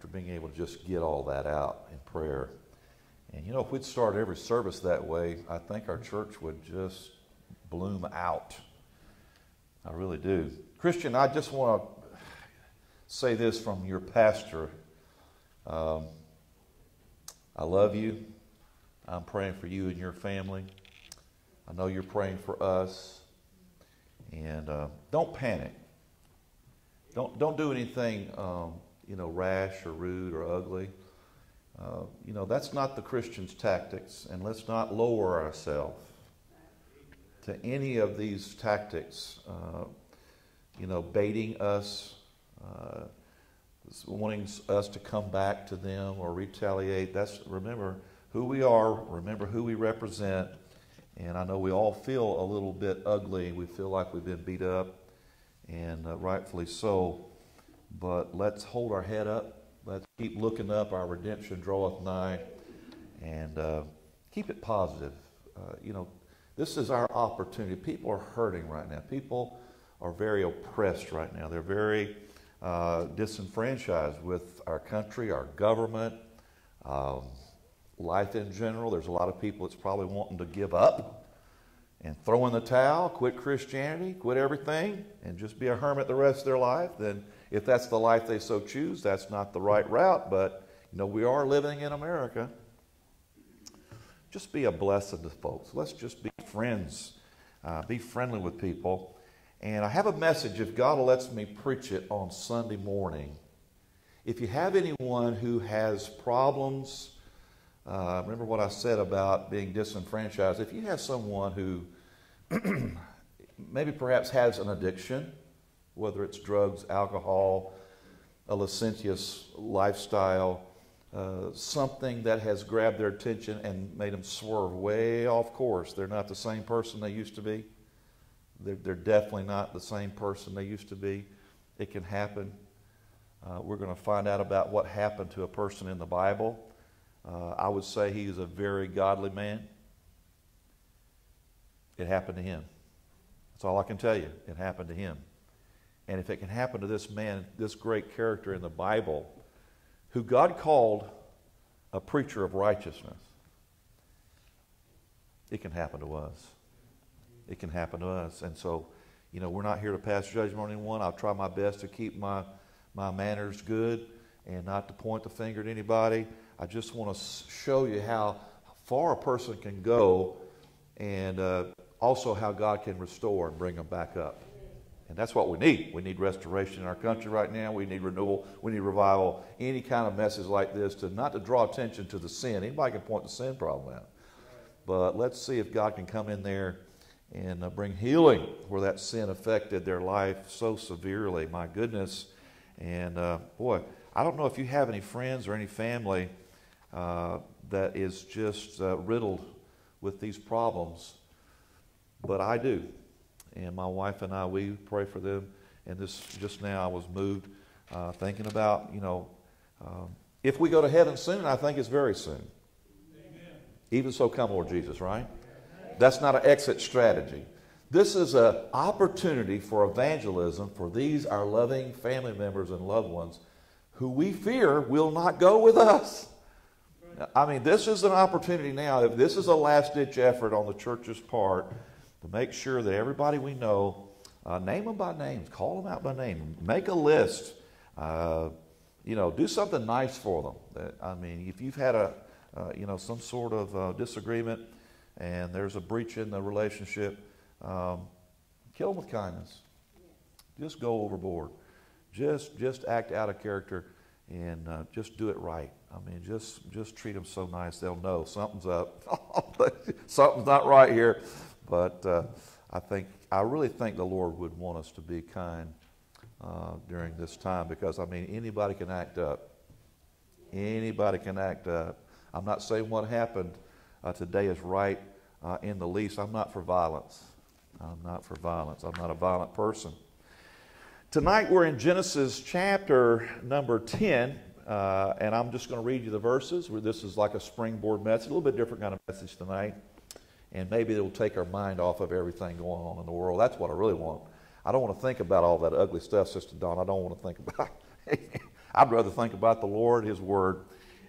after being able to just get all that out in prayer. And you know, if we'd start every service that way, I think our church would just bloom out. I really do. Christian, I just want to say this from your pastor. Um, I love you. I'm praying for you and your family. I know you're praying for us. And uh, don't panic. Don't, don't do anything, um, you know, rash or rude or ugly. Uh, you know, that's not the Christian's tactics, and let's not lower ourselves to any of these tactics. Uh, you know, baiting us, uh, wanting us to come back to them or retaliate. That's remember who we are. Remember who we represent. And I know we all feel a little bit ugly. We feel like we've been beat up, and uh, rightfully so. But let's hold our head up. Let's keep looking up. Our redemption draweth nigh, and uh, keep it positive. Uh, you know, this is our opportunity. People are hurting right now. People are very oppressed right now. They're very uh, disenfranchised with our country, our government, um, life in general. There's a lot of people that's probably wanting to give up and throw in the towel, quit Christianity, quit everything, and just be a hermit the rest of their life. Then, if that's the life they so choose, that's not the right route. But you know, we are living in America. Just be a blessing to folks. Let's just be friends. Uh, be friendly with people. And I have a message, if God lets me preach it on Sunday morning. If you have anyone who has problems, uh, remember what I said about being disenfranchised. If you have someone who maybe perhaps has an addiction, whether it's drugs, alcohol, a licentious lifestyle, uh, something that has grabbed their attention and made them swerve way off course. They're not the same person they used to be. They're, they're definitely not the same person they used to be. It can happen. Uh, we're going to find out about what happened to a person in the Bible. Uh, I would say he is a very godly man. It happened to him. That's all I can tell you. It happened to him. And if it can happen to this man, this great character in the Bible, who God called a preacher of righteousness, it can happen to us it can happen to us. And so, you know, we're not here to pass judgment on anyone. I'll try my best to keep my, my manners good and not to point the finger at anybody. I just want to show you how far a person can go and uh, also how God can restore and bring them back up. And that's what we need. We need restoration in our country right now. We need renewal. We need revival. Any kind of message like this to not to draw attention to the sin. Anybody can point the sin problem out. But let's see if God can come in there and uh, bring healing where that sin affected their life so severely. My goodness. And uh, boy, I don't know if you have any friends or any family uh, that is just uh, riddled with these problems, but I do. And my wife and I, we pray for them. And this just now, I was moved uh, thinking about, you know, um, if we go to heaven soon, I think it's very soon. Amen. Even so, come, Lord Jesus, right? That's not an exit strategy. This is an opportunity for evangelism for these, our loving family members and loved ones, who we fear will not go with us. I mean, this is an opportunity now. If this is a last ditch effort on the church's part to make sure that everybody we know, uh, name them by name, call them out by name, make a list, uh, you know, do something nice for them. I mean, if you've had a, uh, you know, some sort of uh, disagreement, and there's a breach in the relationship, um, kill them with kindness. Just go overboard. Just just act out of character and uh, just do it right. I mean, just just treat them so nice they'll know something's up, something's not right here. But uh, I think I really think the Lord would want us to be kind uh, during this time because I mean anybody can act up. Anybody can act up. I'm not saying what happened uh, today is right uh, in the least. I'm not for violence. I'm not for violence. I'm not a violent person. Tonight we're in Genesis chapter number 10, uh, and I'm just going to read you the verses. This is like a springboard message, a little bit different kind of message tonight. And maybe it'll take our mind off of everything going on in the world. That's what I really want. I don't want to think about all that ugly stuff, Sister Don. I don't want to think about it. I'd rather think about the Lord, His Word.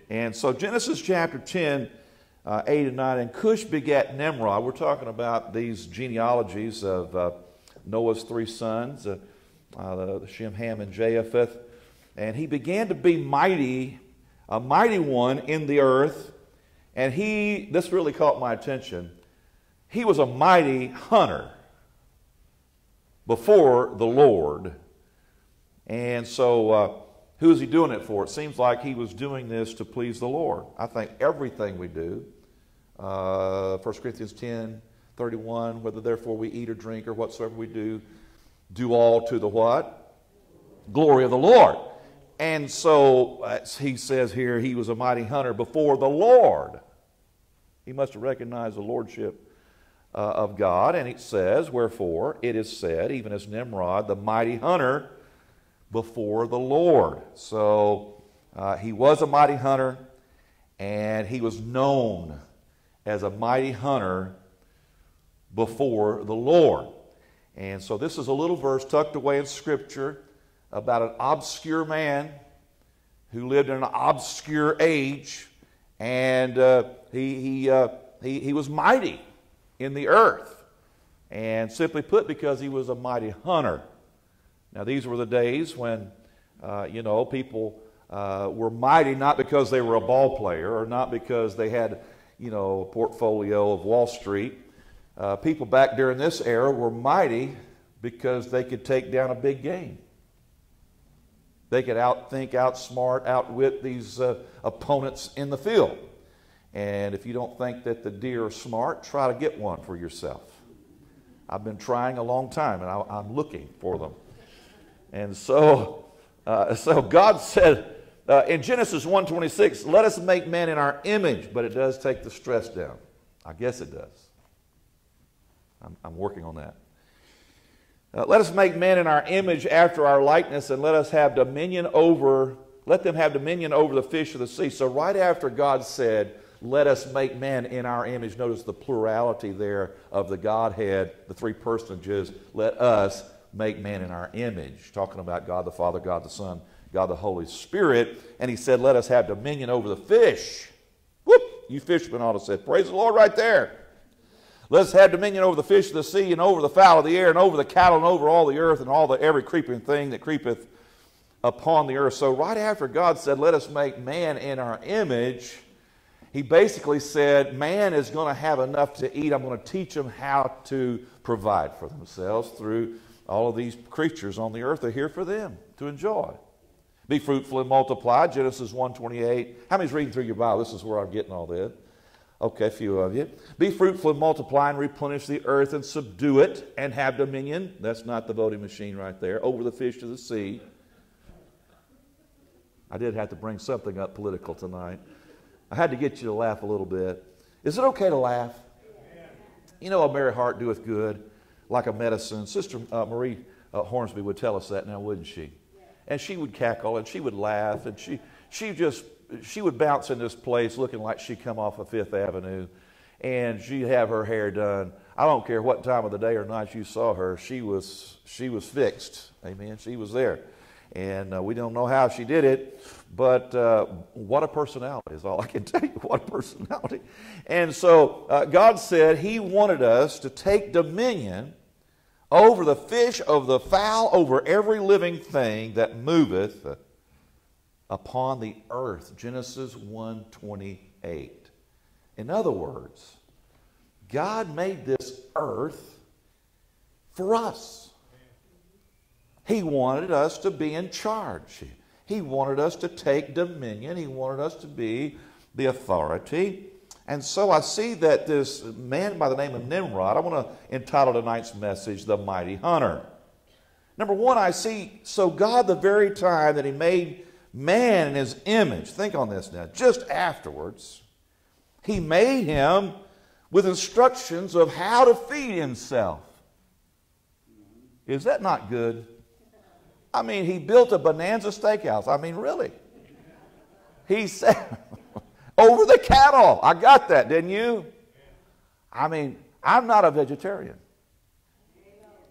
And so Genesis chapter 10, uh, 8 and 9, and Cush begat Nimrod. We're talking about these genealogies of uh, Noah's three sons, uh, uh, Shem, Ham, and Japheth. And he began to be mighty, a mighty one in the earth. And he, this really caught my attention, he was a mighty hunter before the Lord. And so, uh, who is he doing it for? It seems like he was doing this to please the Lord. I think everything we do, uh, 1 Corinthians 10 31, whether therefore we eat or drink or whatsoever we do, do all to the what? Glory of the Lord. And so he says here, he was a mighty hunter before the Lord. He must have recognized the lordship uh, of God. And it says, Wherefore it is said, even as Nimrod, the mighty hunter before the Lord. So uh, he was a mighty hunter, and he was known as a mighty hunter before the Lord. And so this is a little verse tucked away in Scripture about an obscure man who lived in an obscure age, and uh, he, he, uh, he, he was mighty in the earth. And simply put, because he was a mighty hunter. Now, these were the days when, uh, you know, people uh, were mighty not because they were a ball player or not because they had, you know, a portfolio of Wall Street. Uh, people back during this era were mighty because they could take down a big game. They could outthink, outsmart, outwit these uh, opponents in the field. And if you don't think that the deer are smart, try to get one for yourself. I've been trying a long time and I, am looking for them. And so, uh, so God said uh, in Genesis 1:26, "Let us make man in our image," but it does take the stress down. I guess it does. I'm, I'm working on that. Uh, let us make man in our image after our likeness, and let us have dominion over, let them have dominion over the fish of the sea. So, right after God said, Let us make man in our image, notice the plurality there of the Godhead, the three personages, let us make man in our image. Talking about God the Father, God the Son, God the Holy Spirit. And he said, Let us have dominion over the fish. Whoop! You fishermen ought to say, Praise the Lord right there. Let us have dominion over the fish of the sea and over the fowl of the air and over the cattle and over all the earth and all the every creeping thing that creepeth upon the earth. So right after God said, let us make man in our image, he basically said, man is going to have enough to eat. I'm going to teach them how to provide for themselves through all of these creatures on the earth. are here for them to enjoy. Be fruitful and multiply, Genesis 1.28. How many's reading through your Bible? This is where I'm getting all this. Okay, a few of you. Be fruitful and multiply and replenish the earth and subdue it and have dominion. That's not the voting machine right there. Over the fish of the sea. I did have to bring something up political tonight. I had to get you to laugh a little bit. Is it okay to laugh? You know, a merry heart doeth good, like a medicine. Sister uh, Marie uh, Hornsby would tell us that now, wouldn't she? And she would cackle and she would laugh and she, she just she would bounce in this place looking like she'd come off of Fifth Avenue, and she'd have her hair done. I don't care what time of the day or night you saw her, she was she was fixed. Amen. She was there, and uh, we don't know how she did it, but uh, what a personality is all I can tell you. What a personality! And so uh, God said He wanted us to take dominion over the fish, over the fowl, over every living thing that moveth upon the earth. Genesis 1:28. In other words, God made this earth for us. He wanted us to be in charge. He wanted us to take dominion. He wanted us to be the authority. And so I see that this man by the name of Nimrod, I want to entitle tonight's message, The Mighty Hunter. Number one, I see, so God, the very time that He made man in his image. Think on this now. Just afterwards, he made him with instructions of how to feed himself. Is that not good? I mean, he built a Bonanza steakhouse. I mean, really. He said, over the cattle. I got that, didn't you? I mean, I'm not a vegetarian.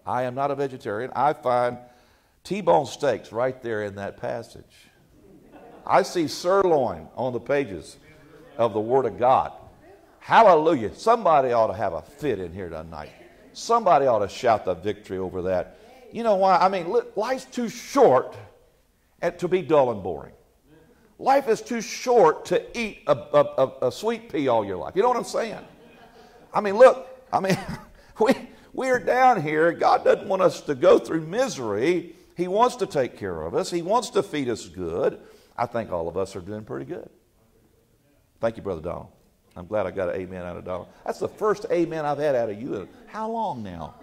I am not a vegetarian. I find T bone steaks right there in that passage. I see sirloin on the pages of the Word of God. Hallelujah. Somebody ought to have a fit in here tonight. Somebody ought to shout the victory over that. You know why? I mean, life's too short to be dull and boring. Life is too short to eat a, a, a, sweet pea all your life. You know what I'm saying? I mean, look, I mean, we, we're down here. God doesn't want us to go through misery. He wants to take care of us, He wants to feed us good. I think all of us are doing pretty good. Thank you, Brother Donald. I'm glad I got an amen out of Donald. That's the first amen I've had out of you. How long now?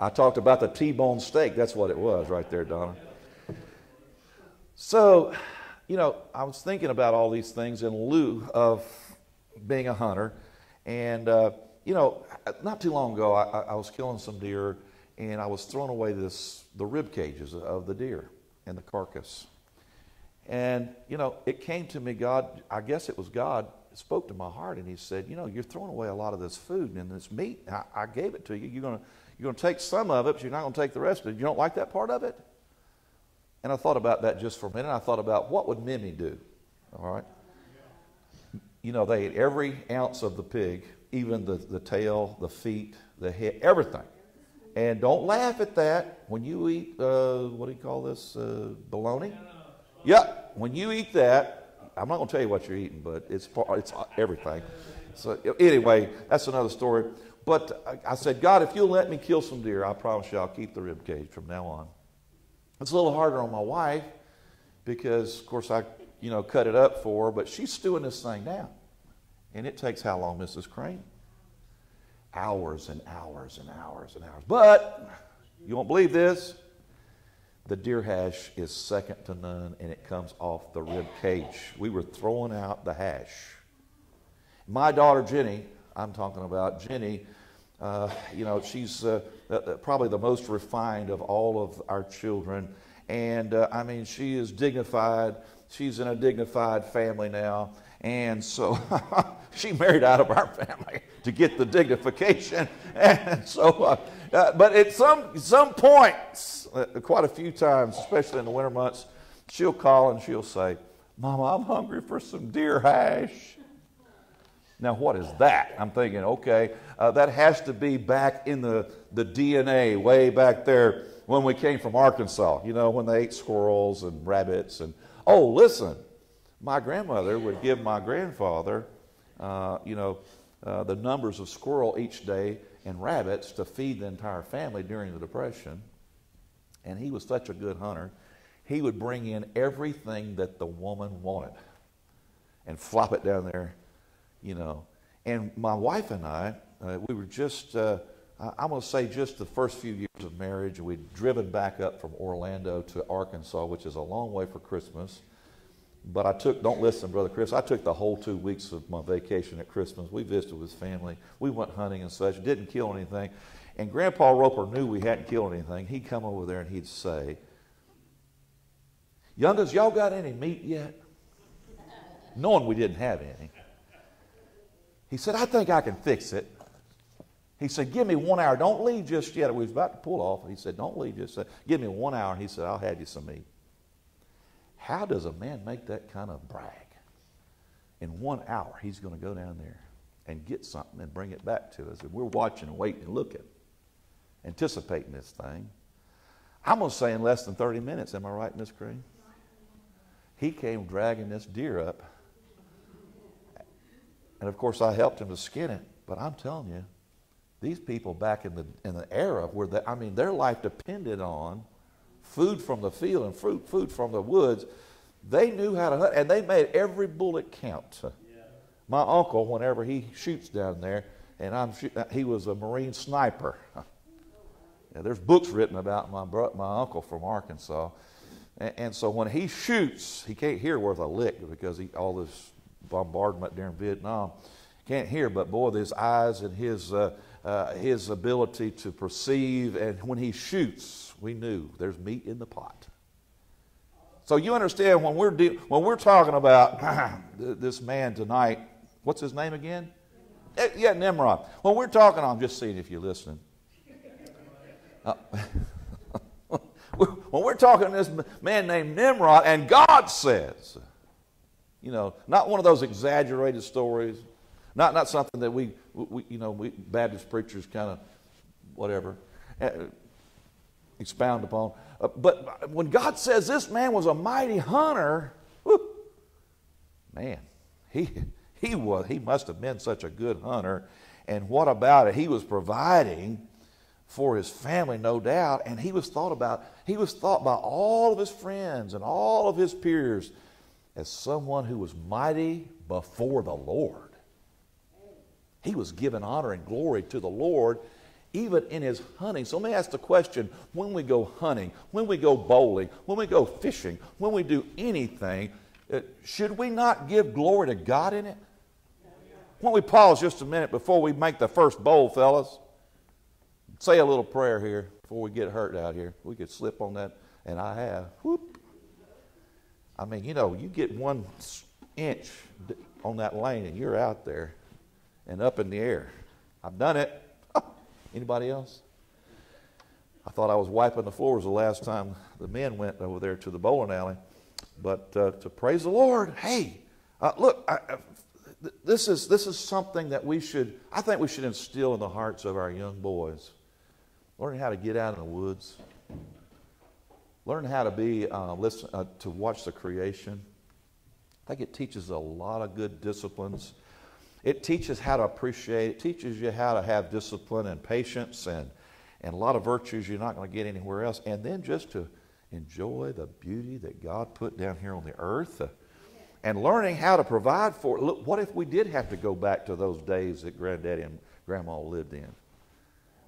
I talked about the T-bone steak. That's what it was right there, Donna. So, you know, I was thinking about all these things in lieu of being a hunter. And, uh, you know, not too long ago, I, I, was killing some deer and I was throwing away this, the rib cages of the deer and the carcass. And, you know, it came to me, God, I guess it was God, spoke to my heart and He said, You know, you're throwing away a lot of this food and this meat. I, I gave it to you. You're going to you're going to take some of it, but you're not going to take the rest of it. You don't like that part of it? And I thought about that just for a minute. I thought about what would Mimi do? All right. You know, they ate every ounce of the pig, even the, the tail, the feet, the head, everything. And don't laugh at that. When you eat, uh, what do you call this? Uh, bologna? Yep. When you eat that, I'm not going to tell you what you're eating, but it's, it's everything. So, anyway, that's another story. But I said, God, if you'll let me kill some deer, I promise you I'll keep the rib cage from now on. It's a little harder on my wife because, of course, I, you know, cut it up for her, but she's stewing this thing down. And it takes how long, Mrs. Crane? Hours and hours and hours and hours. But you won't believe this. The deer hash is second to none, and it comes off the rib cage. We were throwing out the hash. My daughter Jenny, I'm talking about Jenny. Uh, you know, she's uh, probably the most refined of all of our children. And uh, I mean, she is dignified. She's in a dignified family now. And so she married out of our family to get the dignification. And so, uh, uh, but at some, some points, uh, quite a few times, especially in the winter months, she'll call and she'll say, Mama, I'm hungry for some deer hash. Now, what is that? I'm thinking, okay, uh, that has to be back in the, the DNA, way back there when we came from Arkansas, you know, when they ate squirrels and rabbits. And oh, listen, my grandmother would give my grandfather, uh, you know, uh, the numbers of squirrel each day and rabbits to feed the entire family during the Depression. And he was such a good hunter. He would bring in everything that the woman wanted and flop it down there you know. And my wife and I, uh, we were just, uh, I'm going to say just the first few years of marriage, we'd driven back up from Orlando to Arkansas, which is a long way for Christmas. But I took, don't listen, Brother Chris, I took the whole two weeks of my vacation at Christmas. We visited with family. We went hunting and such, didn't kill anything. And Grandpa Roper knew we hadn't killed anything. He'd come over there and he'd say, Youngins, y'all got any meat yet? Knowing we didn't have any. He said, I think I can fix it. He said, Give me one hour. Don't leave just yet. We was about to pull off. He said, Don't leave just yet. Give me one hour. He said, I'll have you some meat. How does a man make that kind of brag? In one hour, he's going to go down there and get something and bring it back to us. And we're watching and waiting and looking, anticipating this thing. I'm going to say in less than 30 minutes. Am I right, Miss Crane? He came dragging this deer up and of course, I helped him to skin it. But I'm telling you, these people back in the, in the era where, they, I mean, their life depended on food from the field and fruit, food from the woods. They knew how to hunt, and they made every bullet count. Yeah. My uncle, whenever he shoots down there, and I'm uh, he was a Marine sniper. There's books written about my, bro, my uncle from Arkansas. And, and, so when he shoots, he can't hear worth a lick because he, all this bombardment during Vietnam. Can't hear, but boy, his eyes and his, uh, uh, his ability to perceive, and when he shoots, we knew there's meat in the pot. So you understand when we're, de- when we're talking about this man tonight, what's his name again? Eh, yeah, Nimrod. When we're talking, I'm just seeing if you're listening. Uh, when we're talking to this man named Nimrod, and God says, you know, not one of those exaggerated stories, not, not something that we, we you know, we Baptist preachers kind of, whatever, uh, expound upon. Uh, but when God says this man was a mighty hunter, man, he, he, was, he must have been such a good hunter. And what about it? He was providing for his family, no doubt, and he was thought about, he was thought by all of his friends and all of his peers as someone who was mighty before the Lord. He was given honor and glory to the Lord even in his hunting. So let me ask the question when we go hunting, when we go bowling, when we go fishing, when we do anything, uh, should we not give glory to God in it? Why don't we pause just a minute before we make the first bowl, fellas? Say a little prayer here before we get hurt out here. We could slip on that, and I have. Whoop. I mean, you know, you get one inch on that lane and you're out there and up in the air. I've done it. Anybody else? I thought I was wiping the floors the last time the men went over there to the bowling alley. But uh, to praise the Lord, hey, uh, look, I, I, this, is, this is something that we should, I think we should instill in the hearts of our young boys. Learning how to get out in the woods, learn how to be, uh, listen, uh, to watch the creation. I think it teaches a lot of good disciplines it teaches how to appreciate, it teaches you how to have discipline and patience and, and a lot of virtues you're not going to get anywhere else. And then just to enjoy the beauty that God put down here on the earth. Uh, and learning how to provide for it. Look, what if we did have to go back to those days that Granddaddy and Grandma lived in?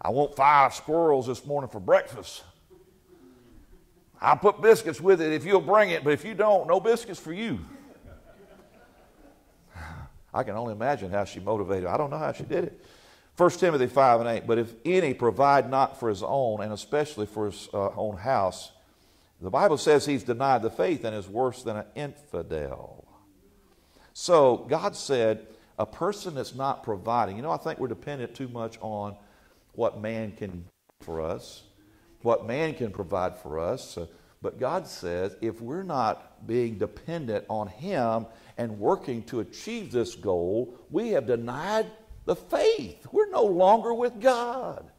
I want five squirrels this morning for breakfast. I'll put biscuits with it if you'll bring it, but if you don't, no biscuits for you. I can only imagine how she motivated. I don't know how she did it. 1 Timothy 5 and 8. But if any provide not for his own, and especially for his uh, own house, the Bible says he's denied the faith and is worse than an infidel. So God said, a person that's not providing, you know, I think we're dependent too much on what man can for us, what man can provide for us. But God says, if we're not being dependent on Him and working to achieve this goal, we have denied the faith. We're no longer with God.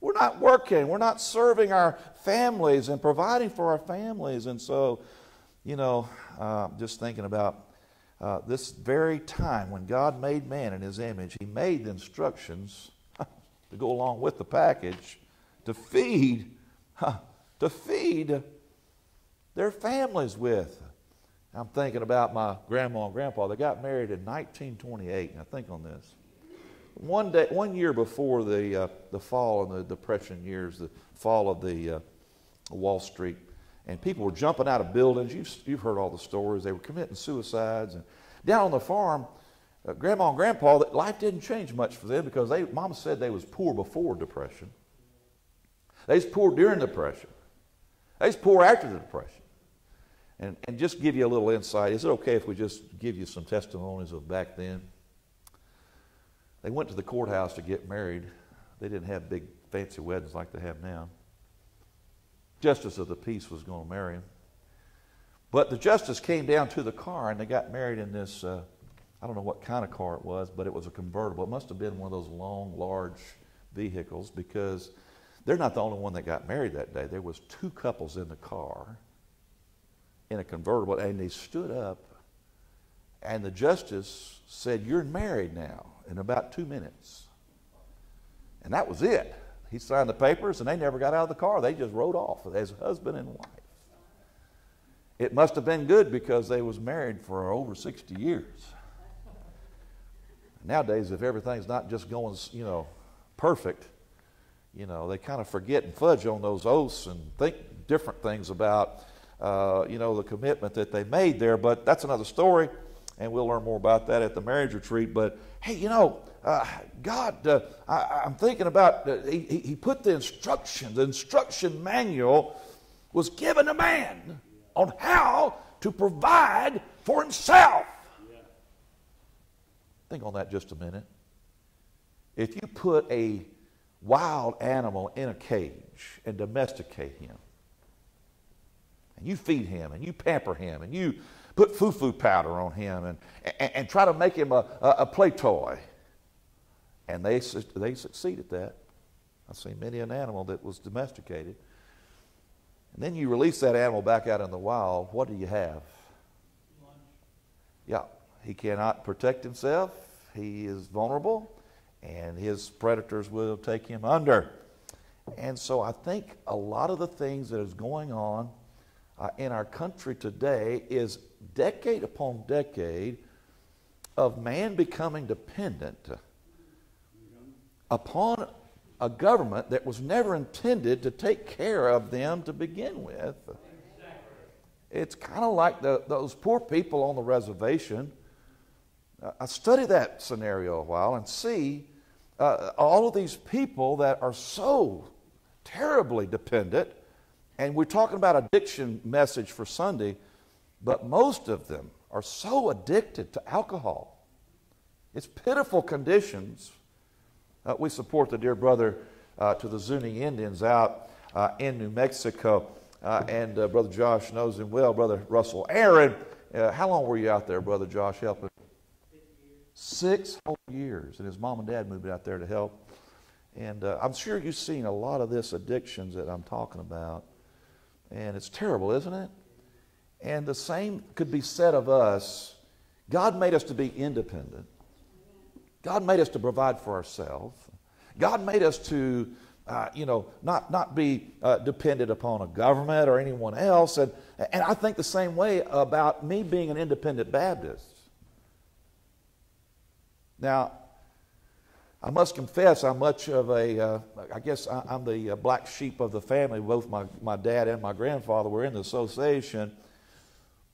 We're not working. We're not serving our families and providing for our families. And so, you know, uh, just thinking about uh, this very time when God made man in his image, he made the instructions to go along with the package to feed, to feed their families with. I'm thinking about my grandma and grandpa. They got married in 1928. Now think on this. One day, one year before the uh, the fall and the depression years, the fall of the uh, Wall Street, and people were jumping out of buildings. You've you've heard all the stories. They were committing suicides, and down on the farm, uh, grandma and grandpa, life didn't change much for them because they, mama said they was poor before depression. They was poor during the depression. They was poor after the depression. And, and just give you a little insight. Is it okay if we just give you some testimonies of back then? They went to the courthouse to get married. They didn't have big fancy weddings like they have now. Justice of the peace was going to marry him. But the justice came down to the car and they got married in this, uh, I don't know what kind of car it was, but it was a convertible. It must have been one of those long, large vehicles because they're not the only one that got married that day. There was two couples in the car in a convertible, and they stood up, and the justice said, You're married now in about two minutes. And that was it. He signed the papers, and they never got out of the car. They just rode off as husband and wife. It must have been good because they was married for over 60 years. Nowadays, if everything's not just going, you know, perfect, you know, they kind of forget and fudge on those oaths and think different things about uh, you know, the commitment that they made there. But that's another story, and we'll learn more about that at the marriage retreat. But hey, you know, uh, God, uh, I, am thinking about, uh, he, he put the instruction, the instruction manual was given to man on how to provide for himself. Think on that just a minute. If you put a wild animal in a cage and domesticate him, and you feed him and you pamper him and you put foo-foo powder on him and, and, and try to make him a, a, a play toy. And they, they succeed at that. I've seen many an animal that was domesticated. And then you release that animal back out in the wild, what do you have? Yeah, he cannot protect himself. He is vulnerable, and his predators will take him under. And so I think a lot of the things that is going on uh, in our country today is decade upon decade of man becoming dependent upon a government that was never intended to take care of them to begin with. It's kind of like the, those poor people on the reservation. I study that scenario a while and see uh, all of these people that are so terribly dependent. And we're talking about addiction message for Sunday, but most of them are so addicted to alcohol. It's pitiful conditions. Uh, we support the dear brother uh, to the Zuni Indians out uh, in New Mexico. Uh, and uh, Brother Josh knows him well, Brother Russell Aaron. How long were you out there, Brother Josh, helping? Six whole years. And his mom and dad moved out there to help. And uh, I'm sure you've seen a lot of this addictions that I'm talking about. And it's terrible, isn't it? And the same could be said of us. God made us to be independent. God made us to provide for ourselves. God made us to uh, you know, not, not be uh, dependent upon a government or anyone else. And, and I think the same way about me being an independent Baptist. Now, I must confess, I'm much of a. Uh, I guess I, am the uh, black sheep of the family. Both my, my dad and my grandfather were in the association.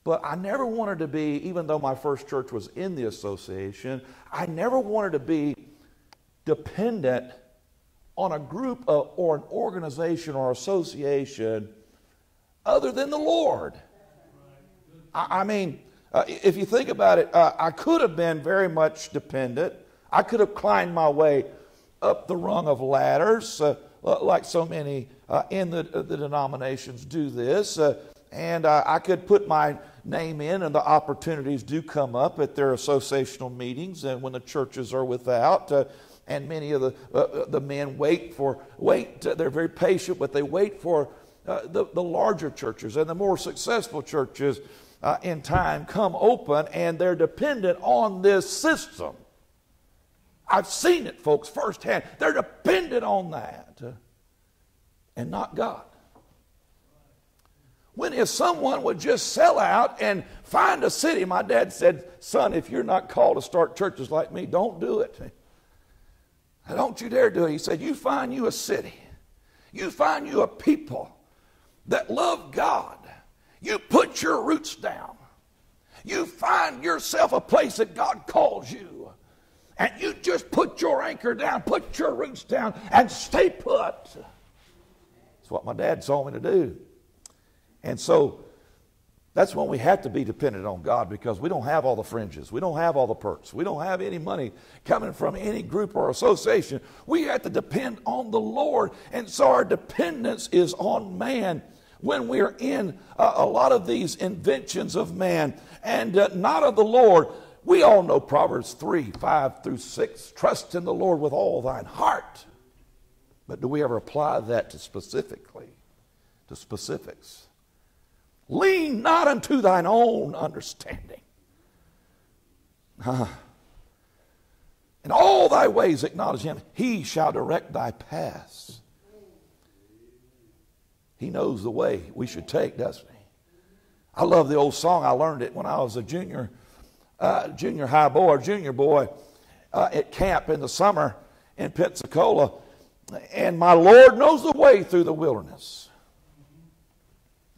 But I never wanted to be, even though my first church was in the association, I never wanted to be dependent on a group of, or an organization or association other than the Lord. I, I mean, uh, if you think about it, uh, I could have been very much dependent. I could have climbed my way up the rung of ladders, uh, like so many uh, in the, the denominations do this. Uh, and uh, I could put my name in, and the opportunities do come up at their associational meetings and when the churches are without and many of the, uh, uh, the men wait for, wait, they're very patient, but they wait for uh, the, the larger churches and the more successful churches uh, in time come open and they're dependent on this system. I've seen it, folks, firsthand. They're dependent on that and not God. When if someone would just sell out and find a city, my dad said, Son, if you're not called to start churches like me, don't do it. Don't you dare do it. He said, You find you a city, you find you a people that love God. You put your roots down. You find yourself a place that God calls you. And you just put your anchor down, put your roots down, and stay put. That's what my dad told me to do. And so that's when we have to be dependent on God because we don't have all the fringes. We don't have all the perks. We don't have any money coming from any group or association. We have to depend on the Lord. And so our dependence is on man when we are in uh, a lot of these inventions of man and uh, not of the Lord. We all know Proverbs 3 5 through 6. Trust in the Lord with all thine heart. But do we ever apply that to specifically, to specifics? Lean not unto thine own understanding. In all thy ways acknowledge him, he shall direct thy paths. He knows the way we should take, doesn't he? I love the old song. I learned it when I was a junior, uh, junior high boy junior boy uh, at camp in the summer in Pensacola. And my Lord knows the way through the wilderness.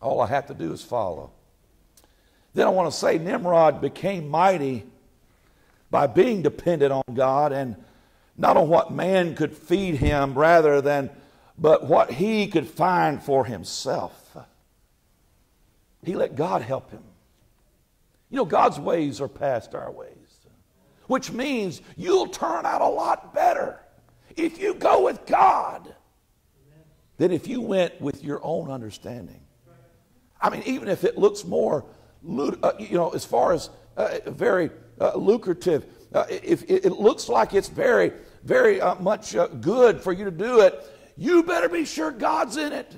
All I have to do is follow. Then I want to say Nimrod became mighty by being dependent on God and not on what man could feed him rather than but what he could find for himself. He let God help him. You know, God's ways are past our ways, which means you'll turn out a lot better if you go with God than if you went with your own understanding. I mean, even if it looks more, uh, you know, as far as uh, very uh, lucrative, uh, if it looks like it's very, very uh, much uh, good for you to do it, you better be sure God's in it.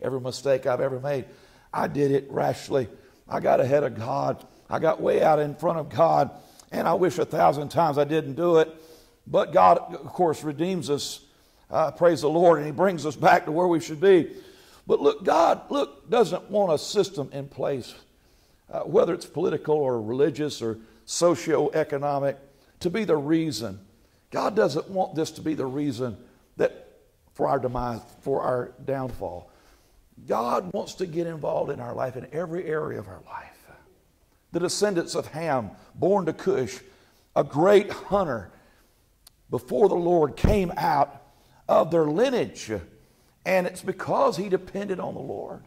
Every mistake I've ever made, I did it rashly. I got ahead of God. I got way out in front of God, and I wish a thousand times I didn't do it. But God, of course, redeems us. Uh, praise the Lord, and He brings us back to where we should be. But look, God, look, doesn't want a system in place, uh, whether it's political or religious or socio-economic, to be the reason. God doesn't want this to be the reason that for our demise, for our downfall. God wants to get involved in our life in every area of our life. The descendants of Ham, born to Cush, a great hunter, before the Lord came out of their lineage. And it's because he depended on the Lord.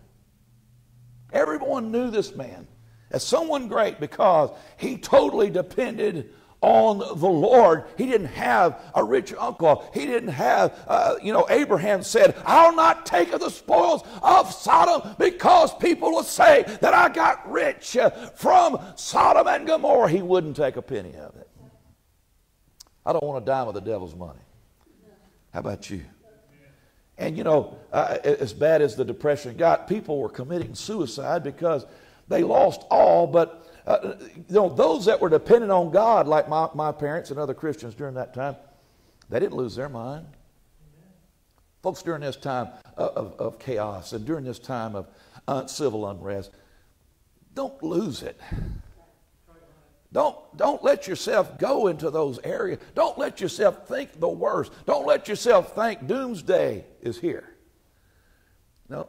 Everyone knew this man as someone great because he totally depended on the Lord. He didn't have a rich uncle. He didn't have, uh, you know, Abraham said, I'll not take of the spoils of Sodom because people will say that I got rich uh, from Sodom and Gomorrah. He wouldn't take a penny of it. I don't want to dime with the devil's money. How about you? And you know, uh, as bad as the depression got, people were committing suicide because they lost all. But uh, you know, those that were dependent on God, like my, my parents and other Christians during that time, they didn't lose their mind. Folks, during this time of, of chaos and during this time of uh, civil unrest, don't lose it. Don't, don't let yourself go into those areas. Don't let yourself think the worst. Don't let yourself think doomsday is here. No.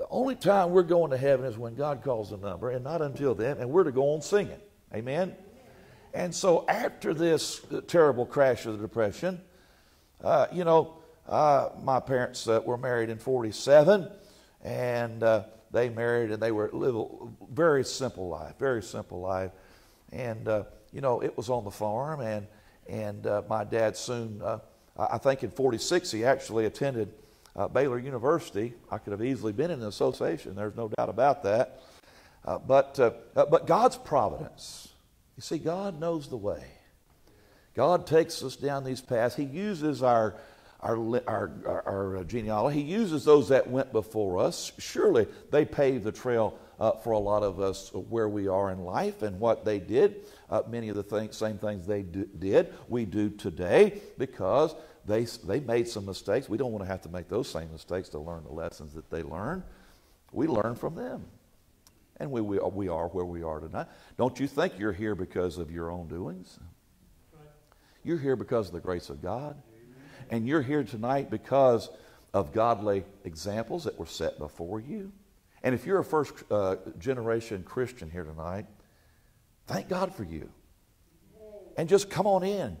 The only time we're going to heaven is when God calls the number, and not until then, and we're to go on singing. Amen? And so after this terrible crash of the Depression, uh, you know, uh, my parents uh, were married in 47, and uh, they married and they were live a very simple life, very simple life. And, uh, you know, it was on the farm, and, and uh, my dad soon, uh, I think in 46, he actually attended uh, Baylor University. I could have easily been in the association, there's no doubt about that. Uh, but, uh, but God's providence, you see, God knows the way. God takes us down these paths. He uses our, our, our, our, our genealogy, He uses those that went before us. Surely they paved the trail uh, for a lot of us where we are in life and what they did. Uh, many of the things, same things they do, did, we do today because they, they made some mistakes. We don't want to have to make those same mistakes to learn the lessons that they learned. We learn from them. And we, we, we are where we are tonight. Don't you think you're here because of your own doings? You're here because of the grace of God. And you're here tonight because of godly examples that were set before you. And if you're a first uh, generation Christian here tonight, thank God for you. And just come on in.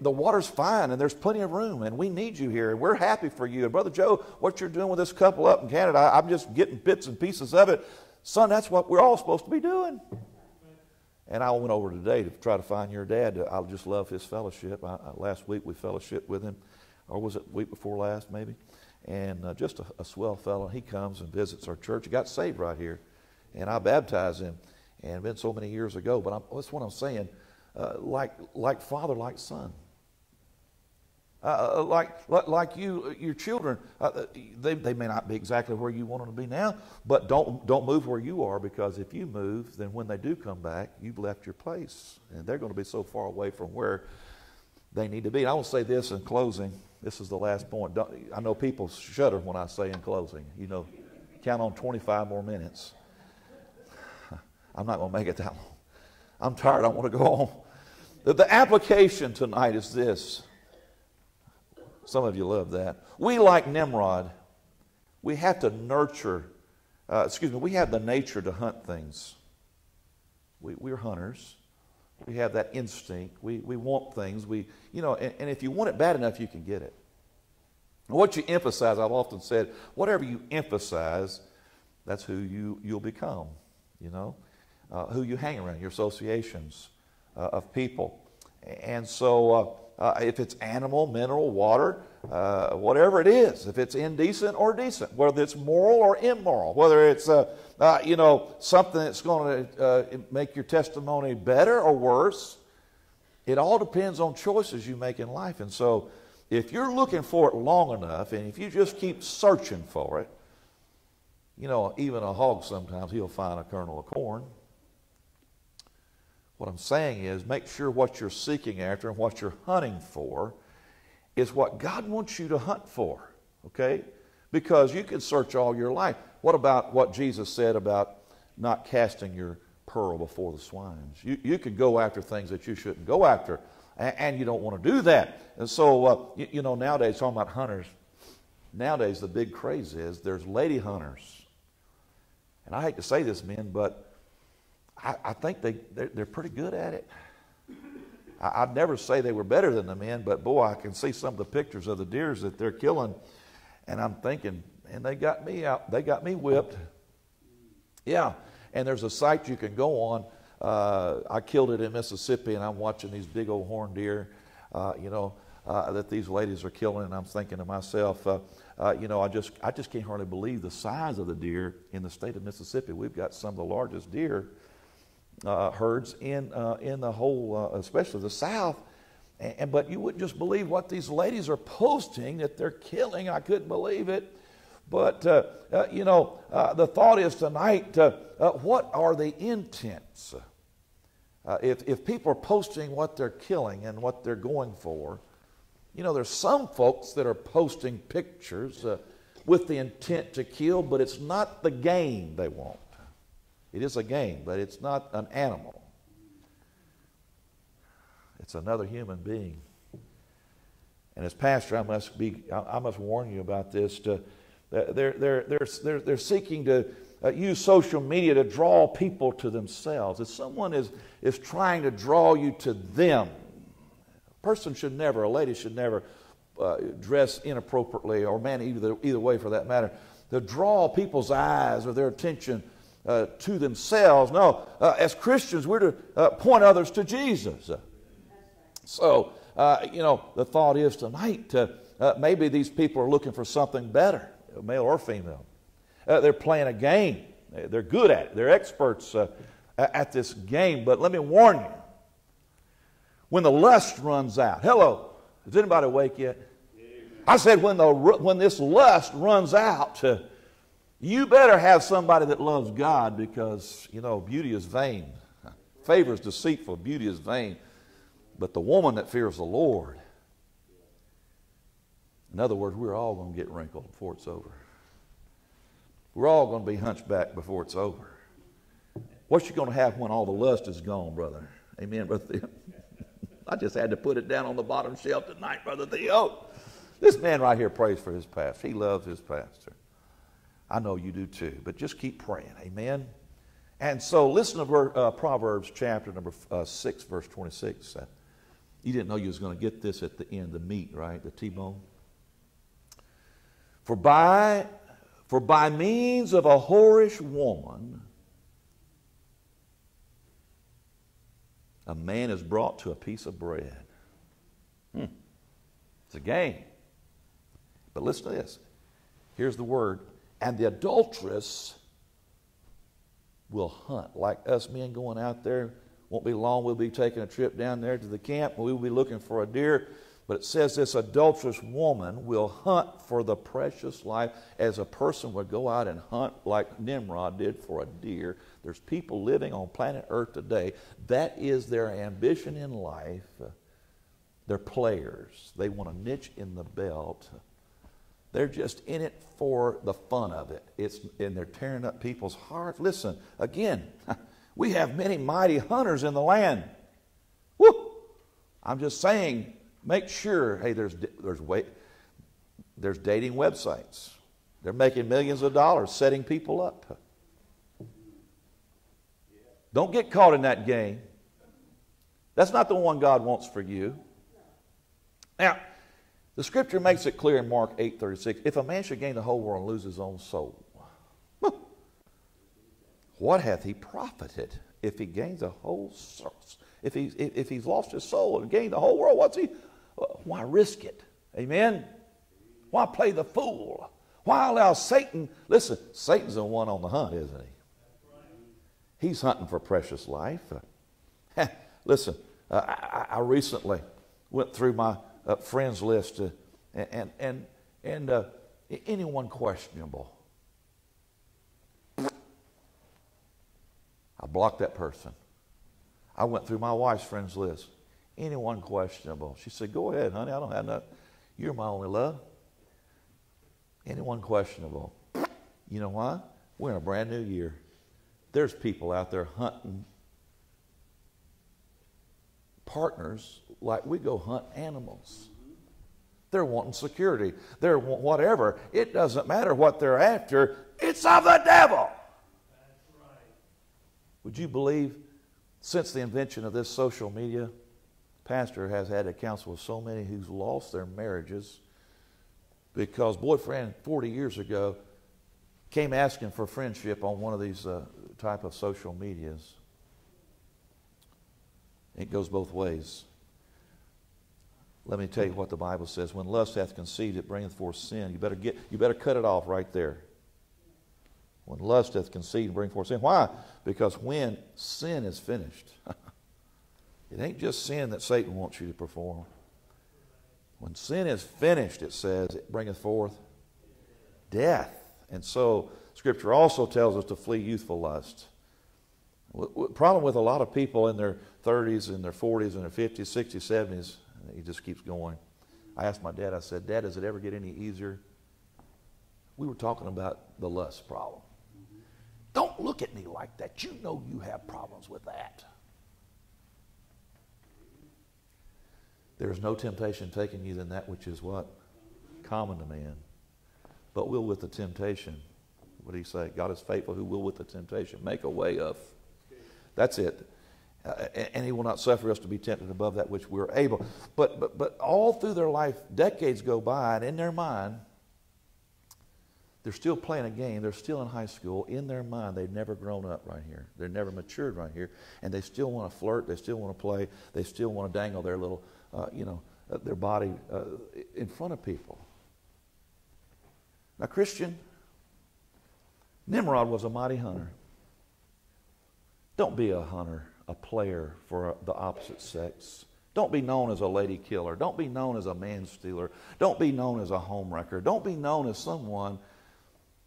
The water's fine and there's plenty of room and we need you here and we're happy for you. And Brother Joe, what you're doing with this couple up in Canada, I'm just getting bits and pieces of it. Son, that's what we're all supposed to be doing. And I went over today to try to find your dad. I just love his fellowship. I, last week we fellowship with him, or was it week before last maybe? and uh, just a, a, swell fellow. He comes and visits our church. He got saved right here, and I baptized him, and it's been so many years ago. But I'm, that's what I'm saying, uh, like like father, like son. Uh, uh like, like, like you, your children, uh, they, they may not be exactly where you want them to be now, but don't, don't move where you are because if you move, then when they do come back, you've left your place. And they're going to be so far away from where they need to be. And I will say this in closing. This is the last point. Don't, I know people shudder when I say in closing, you know, count on 25 more minutes. I'm not going to make it that long. I'm tired. I want to go home. The, the application tonight is this. Some of you love that. We, like Nimrod, we have to nurture, uh, excuse me, we have the nature to hunt things. We, we're hunters. We have that instinct. We, we want things. We, you know, and, and if you want it bad enough, you can get it. And what you emphasize, I've often said, whatever you emphasize, that's who you, you'll become, you know, uh, who you hang around, your associations uh, of people. And so, uh, uh, if it's animal, mineral, water, uh, whatever it is, if it's indecent or decent, whether it's moral or immoral, whether it's you know something that's going to make your testimony better or worse. It all depends on choices you make in life, and so if you're looking for it long enough, and if you just keep searching for it, you know, even a hog sometimes he'll find a kernel of corn. What I'm saying is make sure what you're seeking after and what you're hunting for is what God wants you to hunt for, okay? Because you can search all your life. What about what Jesus said about not casting your pearl before the swines? You, you could go after things that you shouldn't go after, and, and you don't want to do that. And so, uh, you, you know, nowadays, talking about hunters, nowadays the big craze is there's lady hunters. And I hate to say this, men, but I, I think they, they're, they're, pretty good at it. I, would never say they were better than the men, but boy, I can see some of the pictures of the deers that they're killing, and I'm thinking, and they got me out, they got me whipped. Yeah, and there's a site you can go on. Uh, I killed it in Mississippi, and I'm watching these big old horn deer, uh, you know, uh, that these ladies are killing, and I'm thinking to myself, uh, uh, you know, I just I just can't hardly believe the size of the deer in the state of Mississippi. We've got some of the largest deer uh, herds in, uh, in the whole, uh, especially the South. And, but you wouldn't just believe what these ladies are posting that they're killing. I couldn't believe it. But, uh, uh, you know, uh, the thought is tonight what are the intents? if, if people are posting what they're killing and what they're going for, you know, there's some folks that are posting pictures with the intent to kill, but it's not the game they want. It is a game, but it's not an animal. It's another human being. And as pastor, I must be I must warn you about this. To, they're, they're, they're, they're, they're seeking to uh, use social media to draw people to themselves. If someone is, is trying to draw you to them, a person should never, a lady should never uh, dress inappropriately, or man, either, either way for that matter, to draw people's eyes or their attention uh, to themselves. No, uh, as Christians, we're to uh, point others to Jesus. So, uh, you know, the thought is tonight uh, uh, maybe these people are looking for something better, male or female. they're playing a game. They're good at it. They're experts at this game. But let me warn you when the lust runs out, hello, is anybody awake yet? I said, when, the, when this lust runs out, you better have somebody that loves God because, you know, beauty is vain. Favor is deceitful, beauty is vain. But the woman that fears the Lord, in other words, we're all going to get wrinkled before it's over. We're all going to be hunchback before it's over. What's you going to have when all the lust is gone, brother? Amen, brother Theo. I just had to put it down on the bottom shelf tonight, brother Theo. This man right here prays for his pastor. He loves his pastor. I know you do too. But just keep praying. Amen. And so listen to uh, Proverbs chapter number uh, 6, verse 26. Uh, you didn't know you was going to get this at the end, the meat, right? The T-bone. For by, for by means of a whorish woman, a man is brought to a piece of bread. Hmm. It's a game. But listen to this. Here's the word and the adulteress will hunt. Like us men going out there, won't be long, we'll be taking a trip down there to the camp. We will be looking for a deer. But it says this adulterous woman will hunt for the precious life as a person would go out and hunt like Nimrod did for a deer. There's people living on planet Earth today. That is their ambition in life. They're players. They want a niche in the belt. They're just in it for the fun of it. It's, and they're tearing up people's hearts. Listen, again, we have many mighty hunters in the land. Woo! I'm just saying, make sure, hey, there's, there's, wait, there's dating websites. They're making millions of dollars setting people up. Don't get caught in that game. That's not the one God wants for you. Now, the scripture makes it clear in Mark 8:36, if a man should gain the whole world and lose his own soul, what hath he profited if he gains a whole? If he's, if he's lost his soul and gained the whole world, what's he, why risk it? Amen? Why play the fool? Why allow Satan? Listen, Satan's the one on the hunt, isn't he? He's hunting for precious life. Uh, listen, uh, I, I, recently went through my uh, friends list uh, and and and uh, anyone questionable. I blocked that person. I went through my wife's friends list. Anyone questionable? She said, "Go ahead, honey. I don't have nothing. You're my only love." Anyone questionable? You know why? We're in a brand new year. There's people out there hunting partners like we go hunt animals. They're wanting security. They're whatever. It doesn't matter what they're after. It's of the devil. Would you believe since the invention of this social media, pastor has had to counsel with so many who's lost their marriages because boyfriend 40 years ago came asking for friendship on one of these uh, type of social medias. It goes both ways. Let me tell you what the Bible says. When lust hath conceived, it bringeth forth sin. You better get you better cut it off right there. When lust hath conceived, and bring forth sin. Why? Because when sin is finished, it ain't just sin that Satan wants you to perform. When sin is finished, it says, it bringeth forth death. And so, Scripture also tells us to flee youthful lust. Problem with a lot of people in their 30s, and their 40s, and their 50s, 60s, 70s, he just keeps going. I asked my dad, I said, Dad, does it ever get any easier? We were talking about the lust problem. Don't look at me like that. You know you have problems with that. There is no temptation taking you than that which is what? Common to man. But will with the temptation. What do you say? God is faithful who will with the temptation make a way of. That's it. Uh, and he will not suffer us to be tempted above that which we're able. But, but, but all through their life, decades go by, and in their mind, they're still playing a game. They're still in high school. In their mind, they've never grown up right here. They're never matured right here. And they still want to flirt. They still want to play. They still want to dangle their little uh, you know, uh, their body uh, in front of people. Now, Christian, Nimrod was a mighty hunter. Don't be a hunter, a player for the opposite sex. Don't be known as a lady killer. Don't be known as a man stealer. Don't be known as a homewrecker. Don't be known as someone.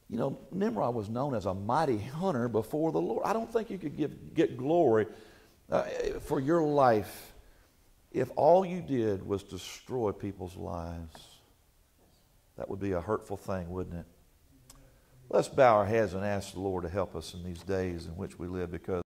You know, Nimrod was known as a mighty hunter before the Lord. I don't think you could give, get glory uh, for your life if all you did was destroy people's lives, that would be a hurtful thing, wouldn't it? Let's bow our heads and ask the Lord to help us in these days in which we live because